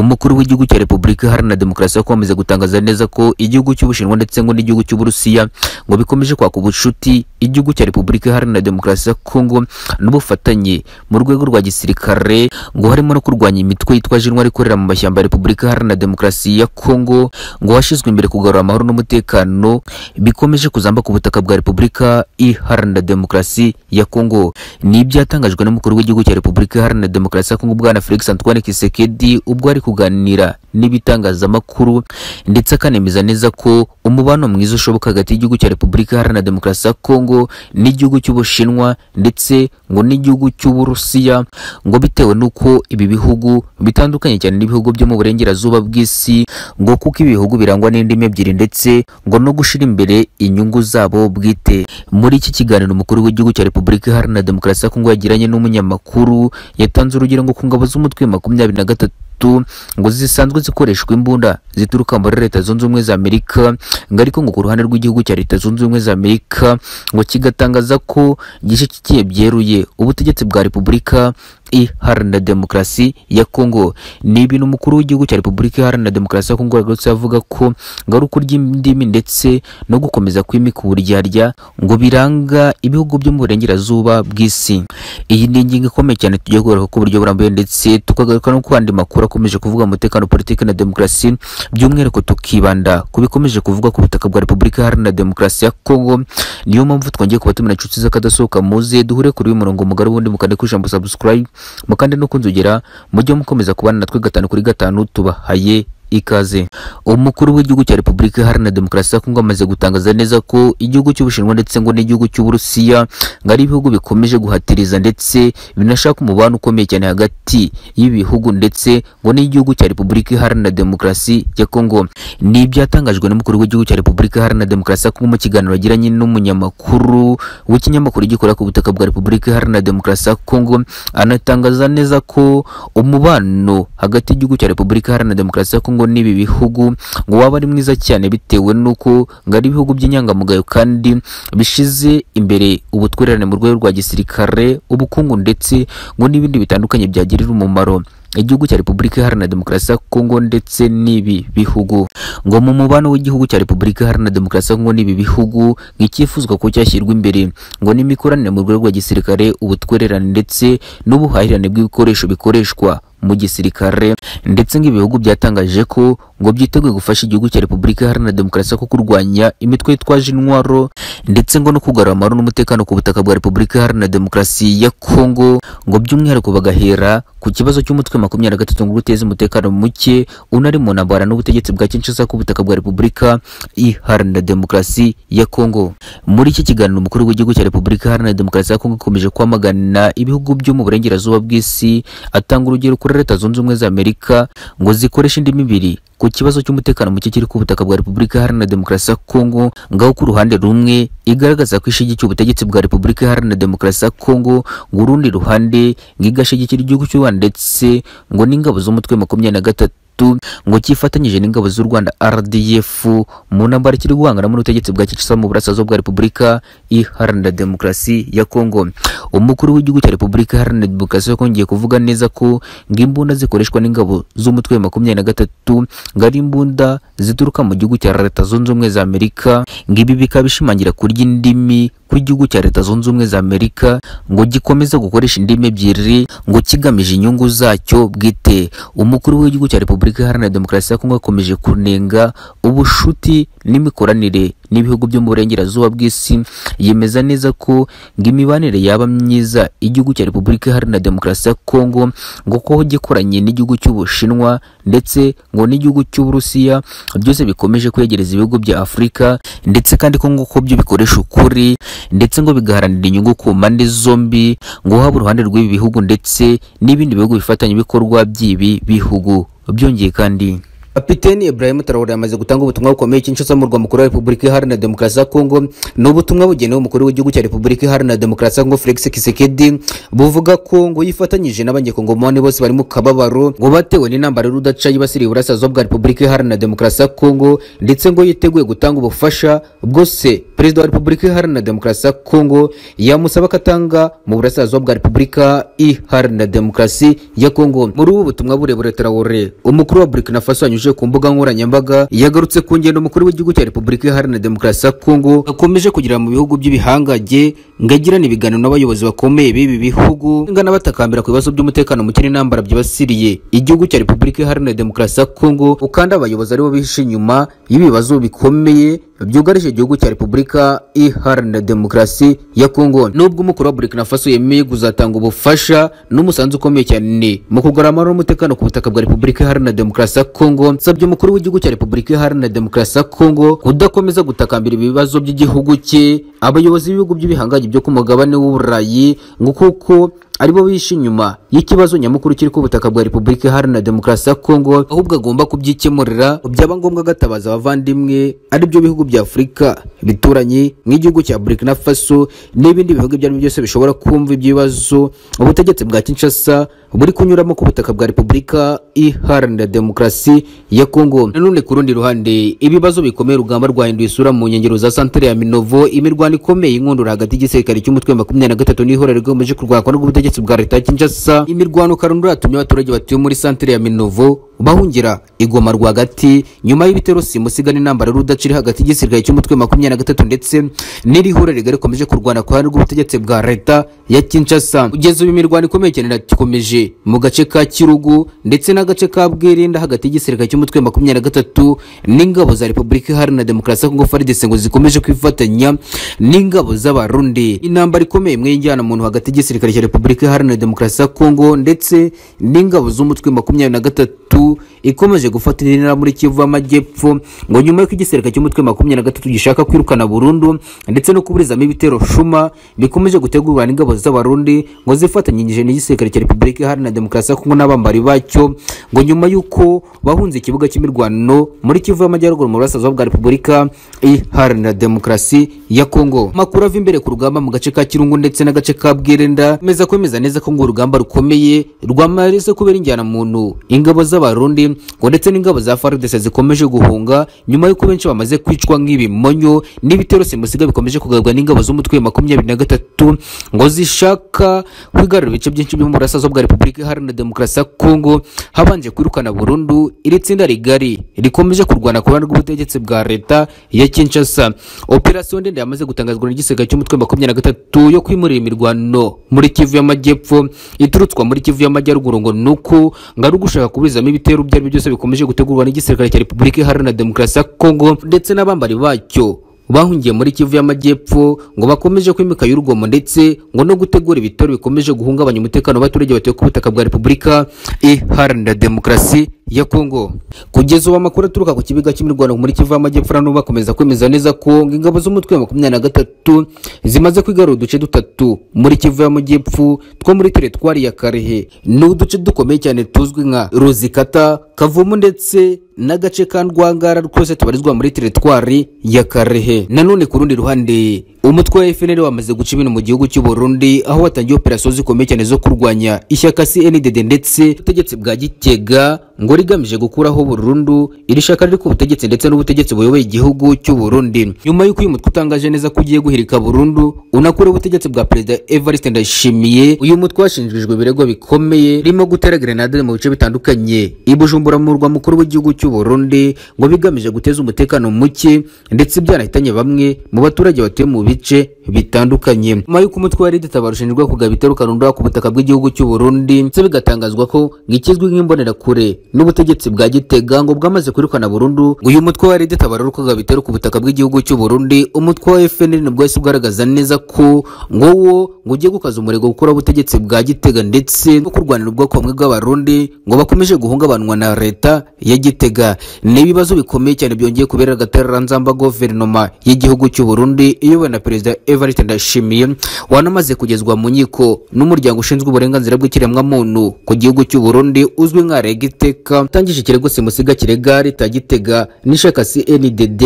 umukuru w'igihugu cya repubulika iharanira demokarasi amaze gutangaza neza ko igihugu cy'ubushinwa ndetse ngo n'igihugu cy'uburusiya ngo bikomeje kwaka ubucuti igihugu cya repubulika iharanira demokarasi ya kongo n'ubufatanye mu rwego rwa gisirikare ngo harimo no kurwanya imitwe yitwaje intwari ikorera mu mashyamba ya repubulika iharanira demokarasi ya kongo ngo hashyizwe imbere kugarura amahoro n'umutekano bikomeje kuzamba ku butaka bwa repubulika iharanira demokarasi ya kongo ni ibyatangajwe n'umukuru w'igihugu cya repubulika iharanira demokarasi ya kongo bwana felix antoine kisekedi ubwo ari kuganira n'ibitangazamakuru ndetse akanemeza neza ko umubano mwiza ushoboka hagati y'igihugu cya repubulika iharanira demokarasi ya kongo n'igihugu cy'ubushinwa ndetse ngo n'igihugu cy'uburusiya ngo bitewe n'uko ibi bihugu bitandukanye cyane n'ibihugu byo mu burengerazuba bw'isi ngo kuko ibi bihugu birangwa n'indimi ebyiri ndetse ngo no gushyira imbere inyungu zabo bwite. Muri iki kiganiro umukuru w'igihugu cya repubulika iharanira demokarasi ya kongo yagiranye n'umunyamakuru yatanze urugero ngo ku ngabo z'umutwe makumyabiri na gatatu ngo zisanzwe zikoreshwa imbunda zituruka muri leta zunze ubumwe za amerika ngo ariko ngo ku ruhande rw'igihugu cya leta zunze ubumwe za amerika ngo kigatangaza ko gishyigikiye byeruye ubutegetsi bwa repubulika iharanira demokarasi ya kongo ni ibintu umukuru w'igihugu cya repubulika iharanira demokarasi ya kongo yagarutse avuga ko ngo ari ukurya indimi ndetse no gukomeza kwimika uburyarya ngo biranga ibihugu byo mu burengerazuba bw'isi. Iyi ni ingingo ikomeye cyane tugiye kugaruka ku buryo burambuye ndetse tukagaruka no ku yandi makuru akomeje kuvuga umutekano politiki na demokarasi by'umwihariko tukibanda ku bikomeje kuvuga ku butaka bwa repubulika iharanira demokarasi ya kongo niyo mpamvu twongeye kubatumira inshuti z'akadasohoka muze duhure kuri uyu murongo mugari wundi mukande ku ijambo subscribe mukande no kunzogera mujye mukomeza kubana natwe gatanu kuri gatanu tubahaye ikaze. Umukuru w'igihugu cya repubulika iharanira demokarasi ya kongo amaze gutangaza neza ko igihugu cy'ubushinwa ndetse ngo n'igihugu cy'uburusiya ngo ari ibihugu bikomeje guhatiriza ndetse binashaka umubano ukomeye cyane hagati y'ibihugu ndetse ngo n'igihugu cya repubulika iharanira demokarasi ya kongo ni ibyatangajwe n'umukuru w'igihugu cya repubulika iharanira demokarasi ya kongo mu kiganiro yagiranye n'umunyamakuru w'ikinyamakuru gikorera ku butaka bwa repubulika iharanira demokarasi ya kongo anatangaza neza ko umubano hagati y'igihugu cya repubulika iharanira demokarasi ya kongo ngo n'ibi bihugu ngo waba ari mwiza cyane bitewe n'uko ngo ari ibihugu by'inyangamugayo kandi bishize imbere ubutwererane mu rwego rwa gisirikare ubukungu ndetse ngo n'ibindi bitandukanye byagirira umumaro igihugu cya repubulika iharanira demokarasi ya kongo ndetse n'ibi bihugu. Ngo mu mubano w'igihugu cya repubulika iharanira demokarasi ya kongo n'ibi bihugu nk'icyifuzwa ko cyashyirwa imbere ngo n'imikoranire mu rwego rwa gisirikare ubutwererane ndetse n'ubuhahirane bw'ibikoresho bikoreshwa. Mu gisirikare ndetse nk'ibihugu byatangaje ko ngo byiteguye gufasha igihugu cya repubulika iharanira demokarasi ko kurwanya imitwe yitwaje intwaro ndetse ngo no kugarura amahoro n'umutekano ku butaka bwa repubulika iharanira demokarasi ya kongo ngo by'umwihariko bagahera ku kibazo cy'umutwe makumyabiri na gatatu ngo guteza umutekano muke unari mu ntambara n'ubutegetsi bwa kinshasa ku butaka bwa repubulika iharanira demokarasi ya kongo muri iki kiganiro umukuru w'igihugu cya repubulika iharanira demokarasi ya kongo akomeje kwamagana ibihugu byo mu burengerazuba bw'isi atanga urugero kuri leta zunze ubumwe za amerika ngo zikoreshe indimi ibiri ku kibazo cy'umutekano muke kiri ku butaka bwa repubulika iharanira demokarasi ya kongo ngaho ku ruhande rumwe igaragaza ko ishyigikiye ubutegetsi bwa repubulika iharanira demokarasi ya kongo ngo urundi ruhande ngo igashyigikira igihugu cy'u rwanda ndetse ngo n'ingabo z'umutwe makumyabiri na gatatu ngo cyifatanyije n'ingabo z'u Rwanda RDF mu ntambara kiri guhangana n'ubutegetsi bwa Kinshasa mu burasirazuba bwa Repubulika iharanira demokarasi ya Kongo umukuru w'igihugu cya Repubulika iharanira demokarasi ya Kongo ngiye kuvuga neza ko ngo imbunda zikoreshwa n'ingabo z'umutwe wa makumyabiri na gatatu ngo ari imbunda zituruka mu gihugu cya Leta Zunze Ubumwe za Amerika ngo ibi bikaba bishimangira kurya indimi kw'igihugu cya Leta Zunze Ubumwe za Amerika ngo gikomeza gukoresha indimi ebyiri ngo kigamije inyungu zacyo bwite. Umukuru w'igihugu cya Repubulika Iharanira Demokarasi ya Kongo akomeje kunenga ubushuti n'imikoranire n'ibihugu byo mu burengerazuba bw'isi. Yemeza neza ko ngo imibanire yaba myiza igihugu cya Repubulika Iharanira Demokarasi ya Kongo ngo ko gikoranye n'igihugu cy'Ubushinwa ndetse ngo n'igihugu cy'Uburusiya byose bikomeje kwegereza ibihugu bya Afurika ndetse kandi ko ngo byo bikoresha ukuri ndetse ngo bigaharanira inyungu ku mpande zombi ngo haba uruhande rw'ibi bihugu ndetse n'ibindi bihugu bifatanya ibikorwa by'ibi bihugu. Byongeye kandi kapiteni ibrahim traore yamaze gutanga ubutumwa bukomeye kinshasa mu murwa mukuru wa repubulika iharanira demokarasi ya kongo ni ubutumwa bugenewe umukuru w'igihugu cya repubulika iharanira demokarasi ya kongo felix kisekedi buvuga ko ngo yifatanyije n'abanyekongomani bose bari mu kababaro ngo batewe n'intambara y'urudaca yibasiriye uburasirazuba bwa repubulika iharanira demokarasi ya kongo ndetse ngo yiteguye gutanga ubufasha bwose perezida wa repubulika iharanira demokarasi ya kongo yamusaba ko atanga mu burasirazuba bwa repubulika iharanira demokarasi ya kongo muri ubu butumwa burebure traore umukuru wa burkina faso yanyujije ku mbuga nkoranyambaga yagarutse ku ngendo umukuru w'igihugu cya repubulika iharanira demokarasi ya kongo akomeje kugera mu bihugu by'ibihangage ngo agirane ibiganiro n'abayobozi bakomeye b'ibi bihugu ngana batakambira ku bibazo by'umutekano muke n'intambara byibasiriye. Igihugu cya repubulika iharanira demokarasi ya kongo ukandi abayobozi ari bo bihishe inyuma y'ibibazo bikomeye byugarije igihugu cya repubulika iharanira demokarasi ya kongo nubwo umukuru wa burkina faso yemeye kuzatanga ubufasha n'umusanzu ukomeye cyane mu kugarura amahoro n'umutekano ku butaka bwa repubulika iharanira demokarasi ya kongo nsabye umukuru w'igihugu cya repubulika iharanira demokarasi ya kongo kudakomeza gutakambira ibibazo by'igihugu cye abayobozi b'ibihugu by'ibihangange byo ku mugabane w'uburayi ngo kuko ari bo bishe inyuma y'ikibazo nyamukuru kiri ku butaka bwa repubulika iharanira demokarasi ya kongo ahubwo agomba kubyikemurira byaba ngombwa agatabaza abavandimwe ari byo bihugu bya afurika bituranye nk'igihugu cya burkina faso n'ibindi bihugu ibyo ari byo byose bishobora kumva ibibazo ubutegetsi bwa kinshasa buri kunyuramo ku butaka bwa repubulika iharanira demokarasi ya kongo. Nanone ku rundi ruhande ibibazo bikomeye urugamba rwahinduye isura mu nkengero za santere ya minovo imirwano ikomeye inkundura hagati y'igisirikare cy'umutwe makumyabiri na gatatu n'ihorero rikomeje kurwakwa n'ubutegetsi bwa leta ya kinshasa. Imirwano karundura yatumye abaturage batuye muri santere ya minovo bahungira igoma rwagati. Nyuma y'ibitero simusiga n'intambara y'urudaciri hagati y'igisirikare cy'umutwe makumyabiri na gatatu ndetse n'iri huriro rigari rikomeje kurwana ku ruhande rw'ubutegetsi bwa leta ya kinshasa. Kugeza ubu imirwano ikomeye cyane irakomeje mu gace ka kirugu ndetse n'agace ka bwirinda hagati y'igisirikare cy'umutwe makumyabiri na gatatu n'ingabo za repubulika iharanira demokarasi ya kongo faridese ngo zikomeje kwifatanya n'ingabo z'abarundi. Intambara ikomeye imwe y'injyana muntu hagati y'igisirikare cya repubulika iharanira demokarasi ya kongo ndetse n'ingabo z'umutwe makumyabiri na gatatu ikomeje gufata intera muri kivu y'amajyepfo ngo nyuma y'uko igisirikare cy'umutwe makumyabiri na gatatu gishaka kwirukana burundu ndetse no kuburizamo ibitero shuma bikomeje gutegurwa n'ingabo z'abarundi ngo zifatanyije n'igisirikare cya repubulika iharanira demokarasi ya kongo n'abambari bacyo ngo nyuma y'uko bahunze ikibuga cy'imirwano muri kivu y'amajyaruguru mu burasirazuba bwa repubulika iharanira demokarasi ya kongo. Amakuru ava imbere ku rugamba mu gace ka kirungu ndetse n'agace ka bwirenda meza kwemeza neza ko ngo urugamba rukomeye rwamarese kubera injyana muntu. Ingabo z'abarundi ngo ndetse n'ingabo za FARDC zikomeje guhunga nyuma y'uko benshi bamaze kwicwa nk'ibimonyo n'ibitero simusiga bikomeje kugabwa n'ingabo z'umutwe makumyabiri na gatatu ngo zishaka kwigarurira ibice byinshi byo mu burasirazuba bwa repubulika iharanira demokarasi ya kongo habanje kwirukana burundu iri tsinda rigari rikomeje kurwana ku ruhande rw'ubutegetsi bwa leta ya kinshasa. Operasiyo ndende yamaze gutangazwa n'igisirikare cy'umutwe makumyabiri na gatatu yo kwimurira imirwano muri kivu y'amajyepfo iturutswa muri kivu y'amajyaruguru ngo ni uko ngo ari ugushaka kuburizamo ibitero byo byose bikomeje gutegurwa n'igisirikare cya repubulika iharanira demokarasi ya kongo ndetse n'abambari bacyo. Bahungiye muri kivu y'amajyepfo ngo bakomeje kwimika y'urugomo ndetse ngo no gutegura ibitero bikomeje guhungabanya umutekano w'abaturage batuye ku butaka bwa repubulika iharanira demokarasi ya kongo kugeza ubu amakuru aturuka ku kibuga cy'imirwano muri kivu y'amajyepfo nabo bakomeza kwemeza neza ko ingabo z'umutwe wa makumyabiri na gatatu zimaze kwigarura uduce dutatu muri kivu y'amajyepfo two muri teretwari ya karehe. Ni uduce dukomeye cyane tuzwi nka ruzikata kavumu ndetse n'agace ka ndwangara twose tubarizwa muri teretwari ya karehe. Nanone ku rundi ruhande umutwe wa FNL wamaze guca ibintu mu gihugu cy'u Burundi aho watangiye operasiyo zikomeye cyane zo kurwanya ishyaka CNDD ndetse ubutegetsi bwa Gitega ngo rigamije gukuraho burundu iri shaka riri ku butegetsi ndetse n'ubutegetsi buyoboye igihugu cy'u Burundi. Nyuma y'uko uyu mutwe utangaje neza ko ugiye guhirika burundu unakura ubutegetsi bwa perezida Evariste Ndayishimiye uyu mutwe washinjwijwe ibirego bikomeye ririmo gutera grenade mu bice bitandukanye. I Bujumbura mu murwa mukuru w'igihugu cy'u Burundi ngo bigamije guteza umutekano muke ndetse byanahitanye bamwe mu baturage batuye mu bice bitandukanye. Nyuma y'uko umutwe wa Red Tabara ushinjwa kugaba ibitero karundura ku butaka bw'igihugu cy'u Burundi ndetse bigatangazwa ko ngikizwi nk'imbonerakure n'ubutegetsi bwa Gitega ngo bwamaze kwirukana burundu ngo uyu mutwe wa Red Tabara uri kugaba ibitero ku butaka bw'igihugu cy'u Burundi umutwe wa FNL ni bwo wahise ugaragaza neza ko ngo wo ngo ugiye gukaza umurego gukora ubutegetsi bwa Gitega ndetse no kurwanira ubwoko bumwe bw'abarundi ngo bakomeje guhungabanwa na leta ya Gitega. Ni ibibazo bikomeye cyane byongeye kubera agatereranzamba guverinoma y'igihugu cy'u Burundi iyobowe na na perezida evariste ndayishimiye wanamaze kugezwa mu nkiko n'umuryango ushinzwe uburenganzira bw'ikiremwamuntu ku gihugu cy'u burundi uzwi nka regiteka utangije ikirego simusiga kirega leta gitega n'ishaka cndd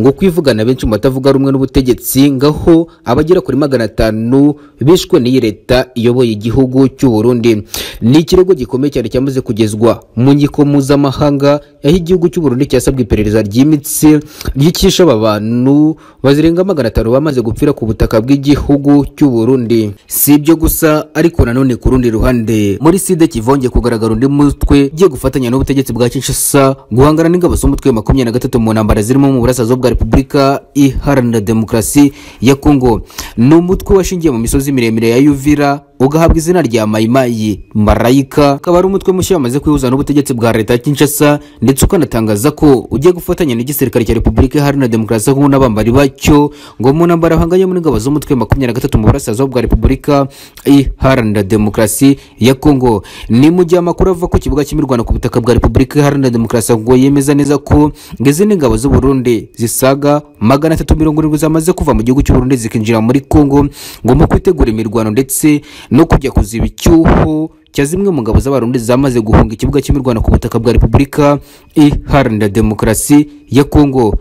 ngo kwivugana benshi mu batavuga rumwe n'ubutegetsi ngaho abagera kuri magana atanu bishwe n'iyi leta iyoboye igihugu cy'u burundi. Ni ikirego gikomeye cyane cyamaze kugezwa mu nkiko mpuzamahanga aho igihugu cy'u burundi cyasabwe iperereza ryimitse ry'icyisha aba bantu bazirenga magana atanu bamaze gupfira ku butaka bw'igihugu cy'u burundi si ibyo gusa ariko nanone ku rundi ruhande. Muri side kivongeye kugaragara undi mutwe ugiye gufatanya n'ubutegetsi bwa kinshasa guhangana n'ingabo z'umutwe wa makumyabiri na gatatu mu ntambara zirimo mu burasirazuba bwa repubulika iharanira demokarasi ya kongo ni umutwe washingiye mu misozi miremire ya yuvira ugahabwa izina rya mayimayi. Marayika akaba ari umutwe mushya wamaze kwihuza n'ubutegetsi bwa leta ya kinshasa ndetse ukanatangaza ko ugiye gufatanya n'igisirikare cya repubulika iharanira demokarasi kongo n'abambari bacyo ngo mu ntambara bahanganye muri ngabo z'umutwe makumyabiri na gatatu mu burasirazuba bwa repubulika iharanira demokarasi ya kongo ni mu gihe amakuru ava ku kibuga cy'imirwano ku butaka bwa repubulika iharanira demokarasi ya kongo yemeza neza ko izindi ngabo z'u burundi zisaga magana atatu mirongo irindwi zamaze kuva mu gihugu cy'u burundi zikinjira muri kongo ngo mu kwitegura imirwano ndetse no kujya kuziba icyuho cya zimwe mu ngabo z'abarundi zamaze guhunga ikibuga cy'imirwano ku butaka bwa repubulika iharanira demokarasi ya kongo